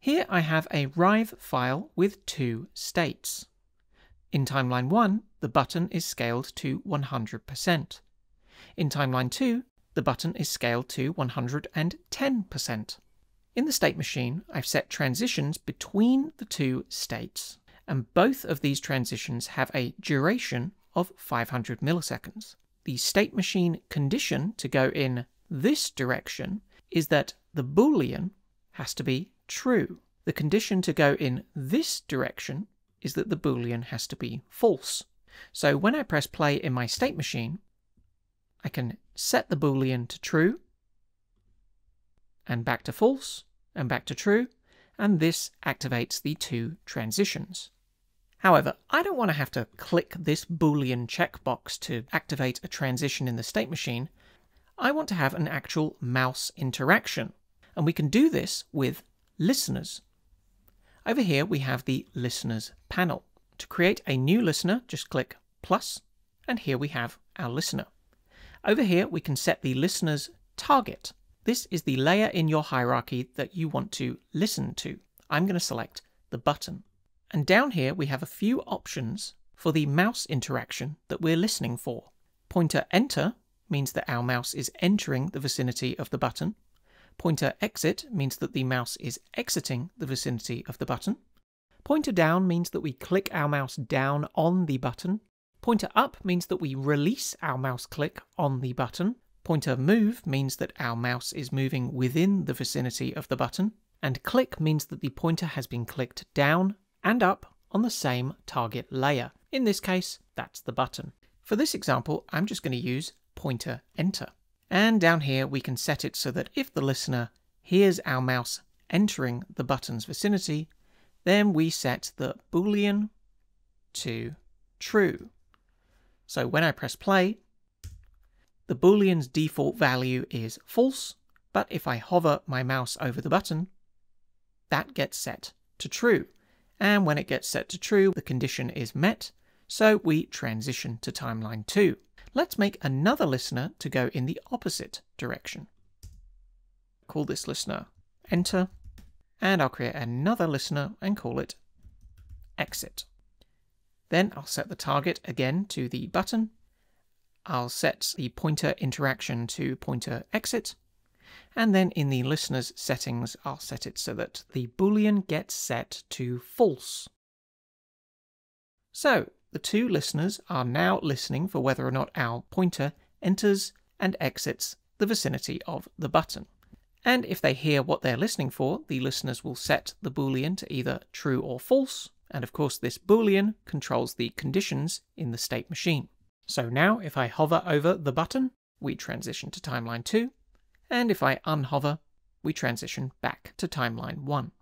Here I have a Rive file with two states. In timeline 1, the button is scaled to 100%. In timeline 2, the button is scaled to 110%. In the state machine, I've set transitions between the two states, and both of these transitions have a duration of 500 milliseconds. The state machine condition to go in this direction is that the Boolean has to be true. The condition to go in this direction is that the Boolean has to be false. So when I press play in my state machine, I can set the Boolean to true, and back to false, and back to true, and this activates the two transitions. However, I don't want to have to click this Boolean checkbox to activate a transition in the state machine. I want to have an actual mouse interaction, and we can do this with listeners. Over here we have the listeners panel. To create a new listener, just click plus, and here we have our listener. Over here we can set the listener's target. This is the layer in your hierarchy that you want to listen to. I'm going to select the button. And down here we have a few options for the mouse interaction that we're listening for. Pointer enter means that our mouse is entering the vicinity of the button. Pointer exit means that the mouse is exiting the vicinity of the button. Pointer down means that we click our mouse down on the button. Pointer up means that we release our mouse click on the button. Pointer move means that our mouse is moving within the vicinity of the button. And click means that the pointer has been clicked down and up on the same target layer. In this case, that's the button. For this example, I'm just going to use pointer enter. And down here, we can set it so that if the listener hears our mouse entering the button's vicinity, then we set the boolean to true. So when I press play, the boolean's default value is false, but if I hover my mouse over the button, that gets set to true. And when it gets set to true, the condition is met, so we transition to timeline 2. Let's make another listener to go in the opposite direction. Call this listener enter, and I'll create another listener and call it exit. Then I'll set the target again to the button. I'll set the pointer interaction to pointer exit. And then in the listener's settings, I'll set it so that the boolean gets set to false. So the two listeners are now listening for whether or not our pointer enters and exits the vicinity of the button. And if they hear what they're listening for, the listeners will set the boolean to either true or false, and of course this boolean controls the conditions in the state machine. So now if I hover over the button, we transition to timeline 2, and if I unhover, we transition back to timeline 1.